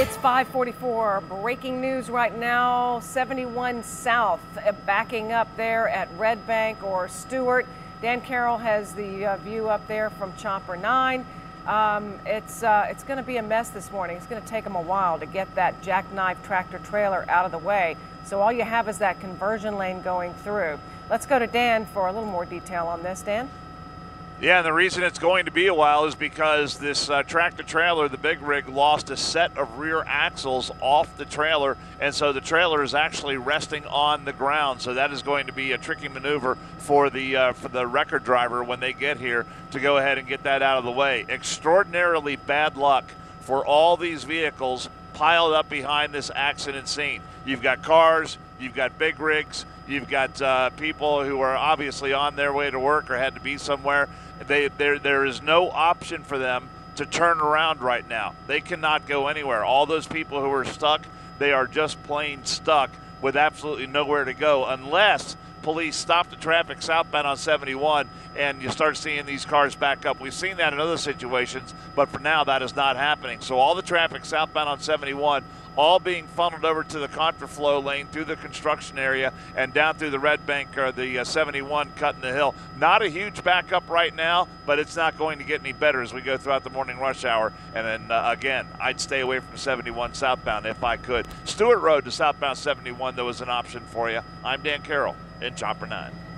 It's 544. Breaking news right now 71 South uh, backing up there at Red Bank or Stewart. Dan Carroll has the uh, view up there from Chopper 9. Um, it's uh, it's going to be a mess this morning. It's going to take them a while to get that jackknife tractor trailer out of the way. So all you have is that conversion lane going through. Let's go to Dan for a little more detail on this. Dan? Yeah, and the reason it's going to be a while is because this uh, tractor trailer, the big rig, lost a set of rear axles off the trailer, and so the trailer is actually resting on the ground. So that is going to be a tricky maneuver for the uh, for the wrecker driver when they get here to go ahead and get that out of the way. Extraordinarily bad luck for all these vehicles piled up behind this accident scene. You've got cars, you've got big rigs, you've got uh, people who are obviously on their way to work or had to be somewhere. They, there, there is no option for them to turn around right now. They cannot go anywhere. All those people who are stuck, they are just plain stuck with absolutely nowhere to go unless police stop the traffic southbound on 71 and you start seeing these cars back up. We've seen that in other situations, but for now that is not happening. So all the traffic southbound on 71 all being funneled over to the contraflow lane through the construction area and down through the Red Bank or the uh, 71 cutting the hill. Not a huge backup right now, but it's not going to get any better as we go throughout the morning rush hour. And then uh, again, I'd stay away from 71 southbound if I could. Stewart Road to southbound 71, though, is an option for you. I'm Dan Carroll in Chopper 9.